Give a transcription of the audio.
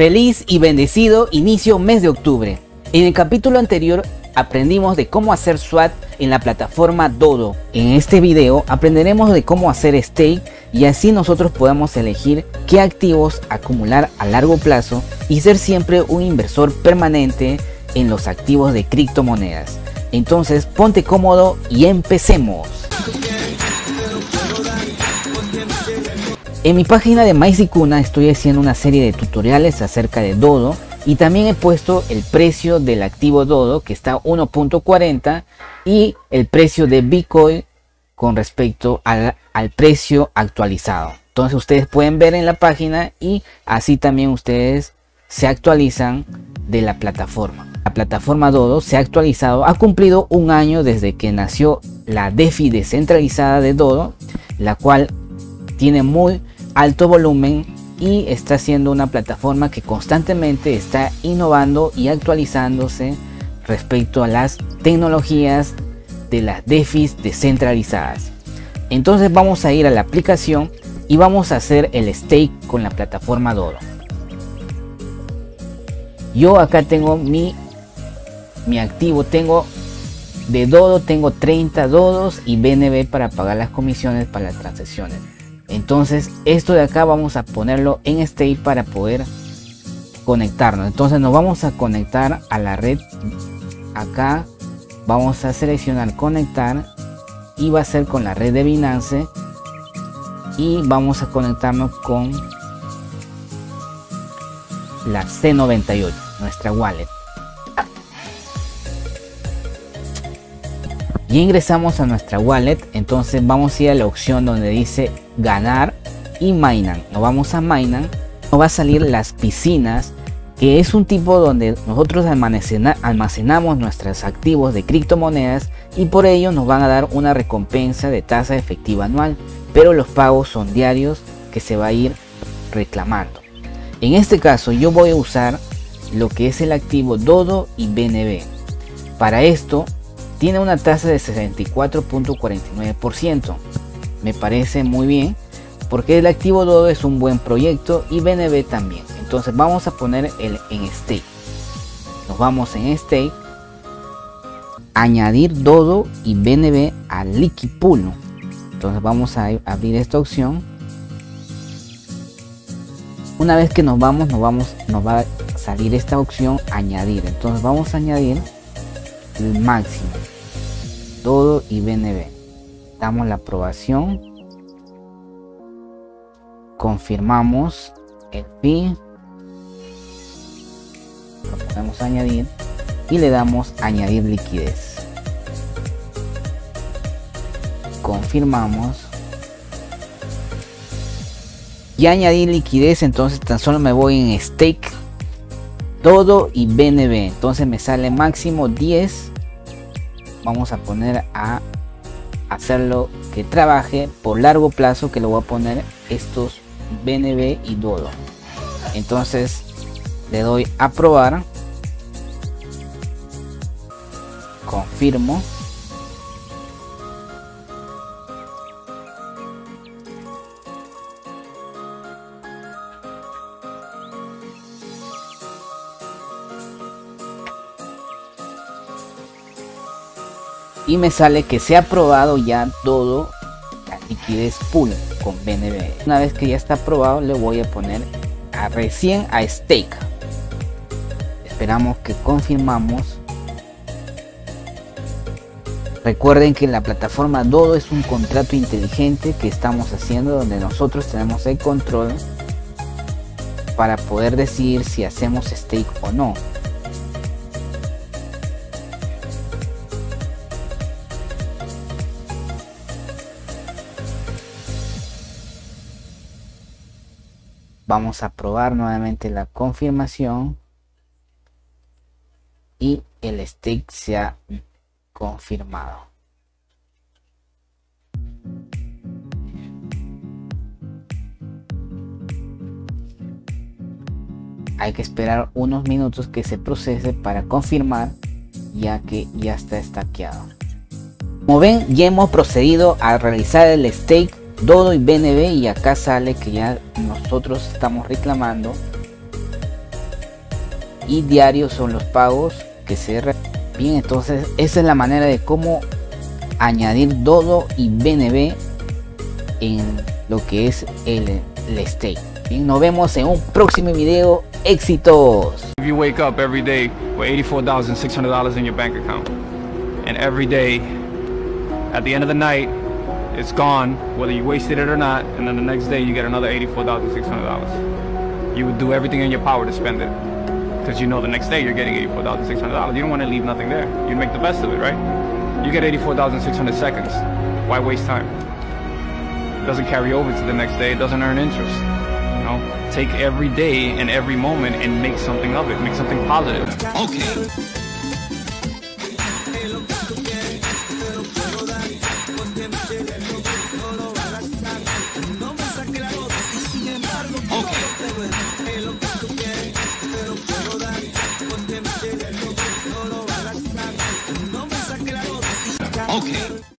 Feliz y bendecido inicio mes de octubre. En el capítulo anterior aprendimos de cómo hacer SWAT en la plataforma Dodo. En este video aprenderemos de cómo hacer stake y así nosotros podamos elegir qué activos acumular a largo plazo y ser siempre un inversor permanente en los activos de criptomonedas. Entonces ponte cómodo y empecemos. En mi página de Maizicuna estoy haciendo una serie de tutoriales acerca de Dodo y también he puesto el precio del activo Dodo que está 1.40 y el precio de Bitcoin con respecto al, al, precio actualizado. Entonces ustedes pueden ver en la página y así también ustedes se actualizan de la plataforma. La plataforma Dodo se ha actualizado, ha cumplido un año desde que nació la DeFi descentralizada de Dodo, la cual tiene muy alto volumen y está siendo una plataforma que constantemente está innovando y actualizándose respecto a las tecnologías de las DeFi descentralizadas. Entonces vamos a ir a la aplicación y vamos a hacer el stake con la plataforma Dodo. Yo acá tengo mi, mi activo, tengo de Dodo, tengo 30 Dodos y BNB para pagar las comisiones para las transacciones. Entonces esto de acá vamos a ponerlo en stake para poder conectarnos. Entonces nos vamos a conectar a la red. Acá vamos a seleccionar conectar y va a ser con la red de Binance y vamos a conectarnos con la C98, nuestra wallet. Y ingresamos a nuestra wallet, entonces vamos a ir a la opción donde dice ganar y Mainan. Nos vamos a Mainan, nos va a salir las piscinas, que es un tipo donde nosotros almacenamos nuestros activos de criptomonedas y por ello nos van a dar una recompensa de tasa efectiva anual, pero los pagos son diarios que se va a ir reclamando. En este caso yo voy a usar lo que es el activo Dodo y BNB. Para esto tiene una tasa de 64.49%. Me parece muy bien porque el activo Dodo es un buen proyecto y BNB también. Entonces vamos a poner el en stake. Nos vamos en stake. Añadir Dodo y BNB al Liquid Pool. Entonces vamos a abrir esta opción. Una vez que nos vamos, nos vamos, nos va a salir esta opción añadir. Entonces vamos a añadir el máximo todo y BNB. Damos la aprobación. Confirmamos el PIN. Lo podemos añadir y le damos añadir liquidez. Confirmamos. Y añadir liquidez, entonces tan solo me voy en stake todo y BNB. Entonces me sale máximo 10 vamos a poner a hacerlo que trabaje por largo plazo que lo voy a poner estos BNB y Dodo. Entonces le doy a probar. Confirmo y me sale que se ha probado ya todo la liquidez pool con BNB. Una vez que ya está aprobado le voy a poner a recién a stake. Esperamos que confirmamos. Recuerden que la plataforma Dodo es un contrato inteligente que estamos haciendo donde nosotros tenemos el control para poder decidir si hacemos stake o no. Vamos a probar nuevamente la confirmación. Y el stick se ha confirmado. Hay que esperar unos minutos que se procese para confirmar ya que ya está estaqueado. Como ven, ya hemos procedido a realizar el stake Dodo y BNB y acá sale que ya nosotros estamos reclamando. Y diarios son los pagos que se bien entonces esa es la manera de cómo añadir Dodo y BNB en lo que es el, el stake. Bien nos vemos en un próximo video. Éxitos. If you wake up every day with $84,600 in your bank account and every day at the end of the night it's gone whether you wasted it or not and then the next day you get another $84,600 you would do everything in your power to spend it because you know the next day you're getting $84,600 you don't want to leave nothing there. You'd make the best of it right? You get 84,600 seconds. Why waste time? It doesn't carry over to the next day. It doesn't earn interest you know? Take every day and every moment and make something of it. Make something positive. Okay.